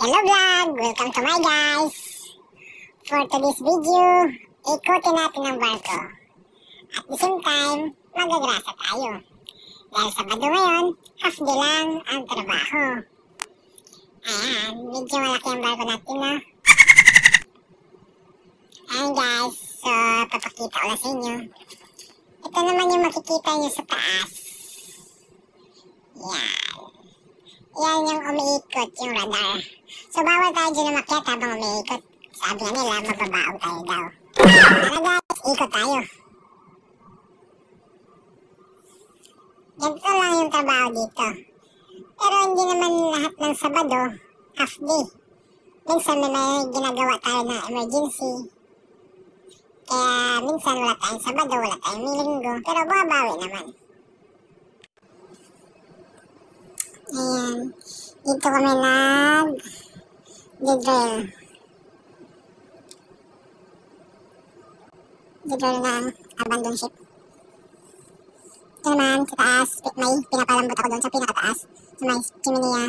Hello vlog! Welcome to my guys! For today's video, ikotin natin ang barko. At the same time, magagrasa tayo. Dahil Sabado ngayon, half day lang ang trabaho. Ayan, medyo malaki ang barko natin na. Ayan guys, so papakita ko lang sa inyo. Ito naman yung makikita nyo sa taas. Yan. Yan yung umiikot yung radar. So bawal tayo dyan umakyat habang umiikot. Sabi nga nila, mababao tayo daw. Ano guys, ikot tayo. Ganito lang yung trabaho dito. Pero hindi naman lahat ng Sabado, half day. Minsan may, ginagawa tayo na emergency. Kaya minsan wala tayong Sabado, wala tayong Linggo. Pero bumabawi naman. Ayan. Dito kami nag didrill. Didrill ng abandoned ship. Ito naman, sa taas, may pinapalambot ako doon sa pinakataas. Sa may chiminea.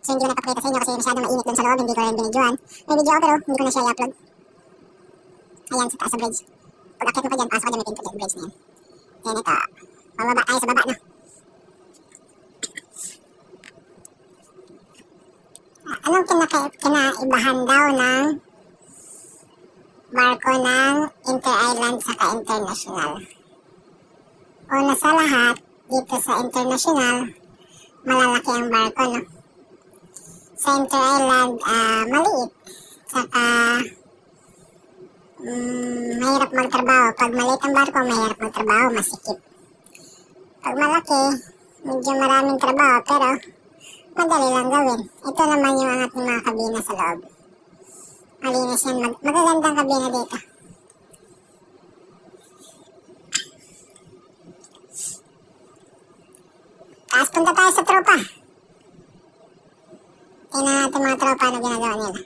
So hindi ko napapakita sa inyo kasi masyadong mainit doon sa loob, hindi ko rin binidyoan. May video ako pero hindi ko na siya i-upload. Ayan, sa taas sa bridge. Pag akit mo pa dyan, pasok ka gamitin ko dyan, bridge na yan. Ayan ito. Pababa tayo sa baba na. Anong kinaka kinaibahan daw ng barko ng inter-island saka international? Una sa lahat, dito sa international, malalaki ang barko, no? Sa inter-island, uh, maliit. Saka, um, mahirap magtrabaho. Pag maliit ang barko, mahirap magtrabaho, masikip. Pag malaki, medyo maraming trabaho, pero madali lang gawin. Ito naman yung ating mga kabina sa loob. Malinis yan. Mag magagandang kabina dito. Taas punta tayo sa tropa. Tingnan natin mga tropa na ginagawa nila.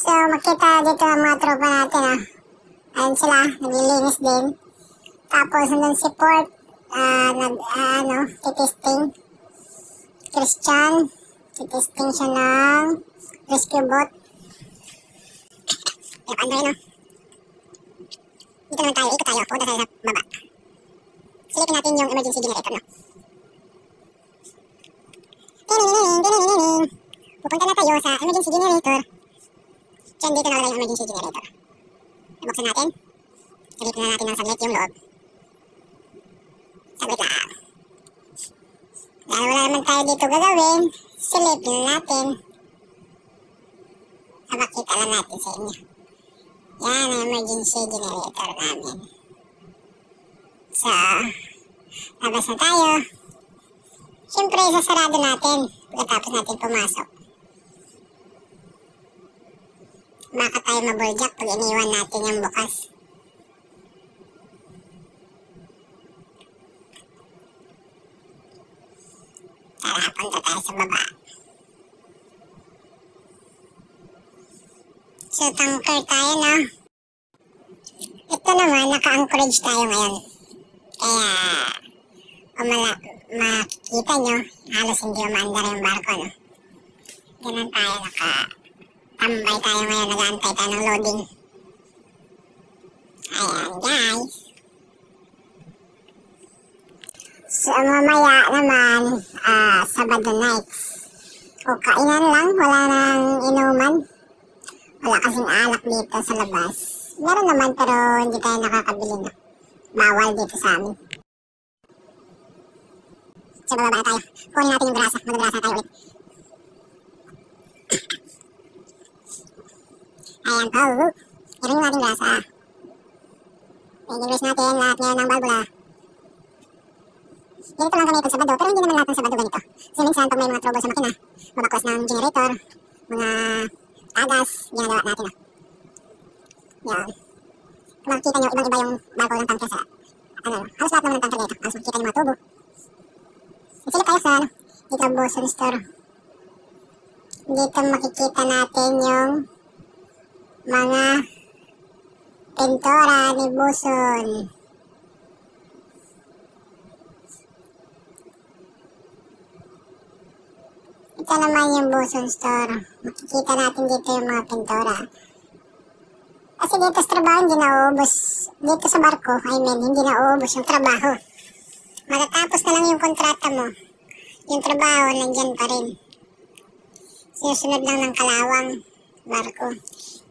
So, makita dito ang mga tropa natin. Ah. Ayun sila, naglilinis din. Tapos, nandun si Port, uh, nag, uh, ano, titesting. Christian, titesting siya ng rescue boat. Yung ano yun, no? Dito naman tayo, ikot tayo, punta tayo sa baba. Silipin natin yung emergency generator, no? Tininining, tininining. Pupunta na tayo sa emergency generator. Diyan dito nakalagay yung emergency generator. Nabuksan natin. Silipin na natin ng saglit yung loob. Lang. Dahil wala naman tayo dito gagawin, silipin natin. Napakita lang natin sa inyo. Yan ang emergency generator namin. So, labas na tayo. Siyempre, sasarado natin pagkatapos natin pumasok. Baka tayo mabuljak pag iniwan natin yung bukas. Tara, punta tayo sa baba. So, tanker tayo, no? Ito naman, naka-anchorage tayo ngayon. Kaya, o mala, makikita nyo, halos hindi umandar yung barko, no? Ganun tayo, naka-tambay tayo ngayon, nag-aantay tayo ng loading. Ayan, guys. So, mamaya naman, uh, Sabado nights. O kainan lang, wala nang inuman. Wala kasing alak dito sa labas. Meron naman pero hindi tayo nakakabili na. Bawal dito sa amin. So, bababa tayo. Kunin natin yung grasa. Magagrasa tayo ulit. Ayan po. Meron yung ating grasa. Pag-release natin lahat ngayon ng balbula. Ganito lang kami pag Sabado, pero hindi naman lahat ng Sabado ganito. Kasi minsan pag may mga trouble sa makina, mabakwas ng generator, mga tagas, ginagawa natin ah. Yan. Kung makikita nyo, ibang iba yung barko ng tanker sa, ano, halos lahat naman ng tanker dito. Halos makikita nyo mga tubo. Silip tayo sa, ano, dito ang Boson Store. Dito makikita natin yung mga pintura ni Buson. Ito naman yung Boson Store. Makikita natin dito yung mga pintura. Kasi dito sa trabaho hindi nauubos. Dito sa barko, I mean, hindi nauubos yung trabaho. Matatapos na lang yung kontrata mo. Yung trabaho, nandyan pa rin. Sinusunod lang ng kalawang barko.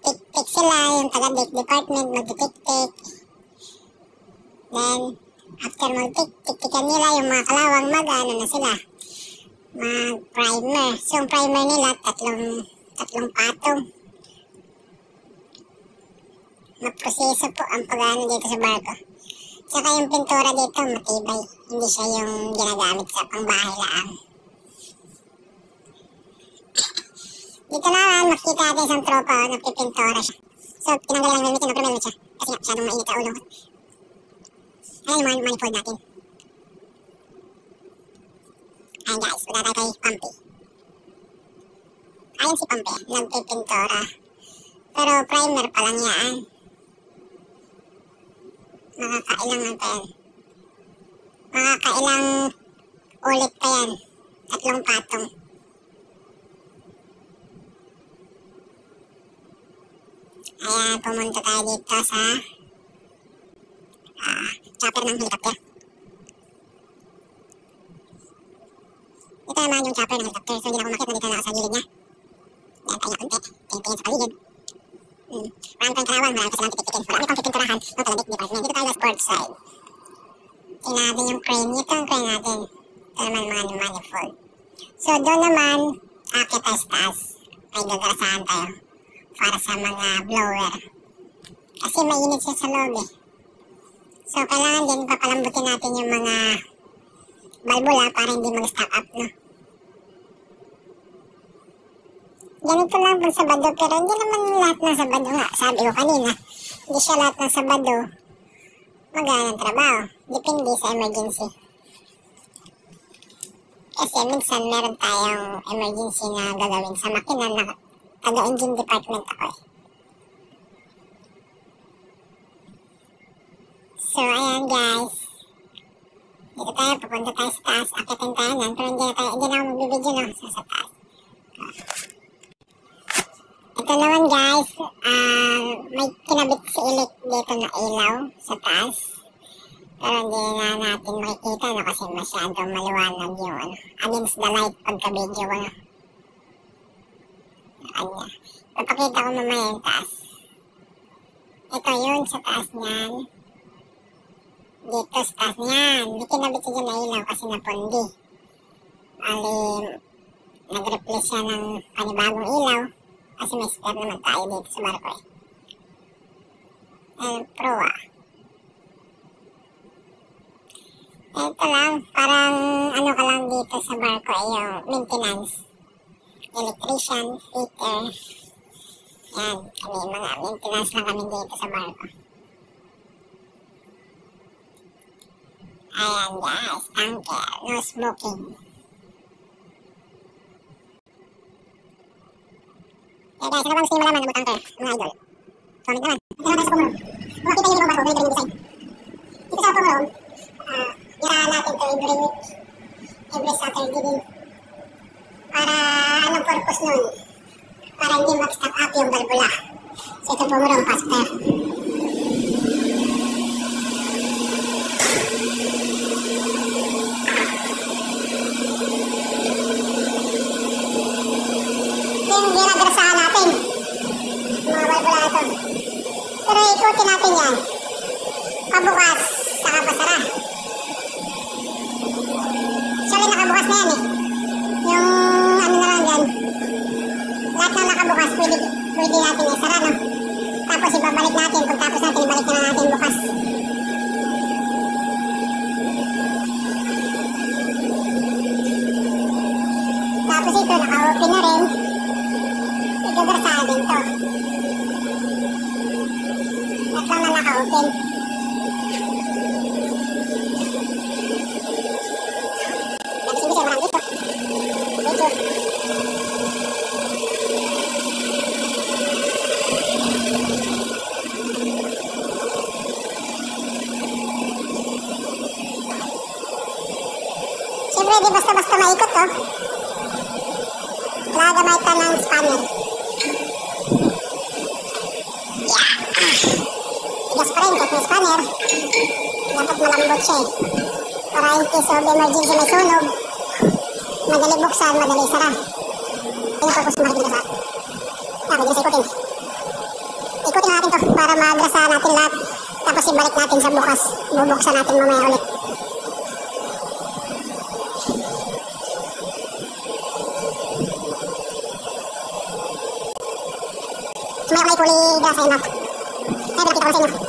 Tik-tik sila, yung taga-date department, magtitik-tik. Then, after mag-tik-tik-tikan nila, yung mga kalawang mag-ano na sila. Mag-primer. So, yung primer nila, tatlong, tatlong patong. Maproseso po ang pag-ano dito sa barko. Tsaka yung pintura dito, matibay. Hindi siya yung ginagamit sa pangbahay lang. Dito naman, makikita natin isang tropa oh, nagpipintura siya. So, tinanggal lang yung helmet, nag-helmet siya. Kasi nga, masyadong mainit sa ulo. Ayan yung man- manifold natin. Ayan guys, wala tayo kay Pampi. Ayan si Pampi, nagpipintura. Pero primer pa lang yan. Makakailang ano pa yan. Makakailang ulit pa yan. Tatlong patong. Ayan, pumunta tayo dito sa ah, chopper ng helicopter. Naman yung chopper ng helicopter. So, hindi na ako makita dito na sa gilid niya. Yan, kaya konti. Tingin-tingin sa paligid. Hmm. Marami pa yung kalawan, marami pa silang titik-tikin. Marami pang pipinturahan ng taladik department. Dito tayo sa sports side. Tingnan natin yung crane. Ito ang crane natin. Ito naman mga manifold. So, doon naman, akit tayo taas. Ay gagarasahan tayo para sa mga blower. Kasi mainit siya sa loob eh. So, kailangan din papalambutin natin yung mga balbula para hindi mag-stack up, no? Ganito lang pag sabado, pero hindi naman lahat ng sabado nga. Sabi ko kanina, hindi siya lahat ng sabado magana ng trabaho. Depende sa emergency. Kasi minsan meron tayong emergency na gagawin sa makina na taga-engine department ako eh. So, ayan guys. Dito tayo, pupunta tayo sa taas. Akitin tayo nan. Pero hindi na tayo, hindi na ako magbibideo no, sa, taas. Ito naman guys, ah may kinabit si Ilik dito na ilaw sa taas. Pero hindi na natin makikita no, kasi masyadong maliwanag ano, against the light pagka-video ko no. Kanya. Papakita ko mamaya yung taas. Ito yun sa taas niyan. Dito sa taas niyan. May kinabit siya na ilaw kasi napundi. Bali, nag-replace siya ng panibagong ilaw. Kasi may spare naman tayo dito sa barko eh. And pro ah. Ito lang, parang ano ka lang dito sa barko ay yung maintenance. Electrician, fitter. Yan, kami mga maintenance lang kami dito sa barko. Ayan guys, tanker, no smoking. Eh guys, ba gusto nyo malaman ng tanker, mga idol? Comment naman. Ito naman sa pumulong. Kung makita nyo yung barko, may design. Dito sa pumulong, ah, nira natin to every week. Every Saturday din. Para anong purpose nun? Para hindi mag-stack up yung balbula. So ito pumulong faster. yung ginagarasahan natin. Mga balbula ito. Pero ikutin natin yan. Pabukas, saka pasara. Actually, nakabukas na yan eh. At na naka-open. Sige, sige, marami dito. Dito. Siyempre, di basta-basta maikot, oh. Lagamay ka ng spanner. Yeah transparente may spanner. Dapat malambot siya eh. Para in case of emergency may sunog. Madali buksan, madali sara. Ayun purpose ng marking grasa. Dapat yung ikutin. Ikutin natin to para magrasa natin lahat. Tapos ibalik natin sa bukas. Bubuksan natin mamaya ulit. Sumaya ko may kulay grasa yun. Ay, pinakita ko sa inyo.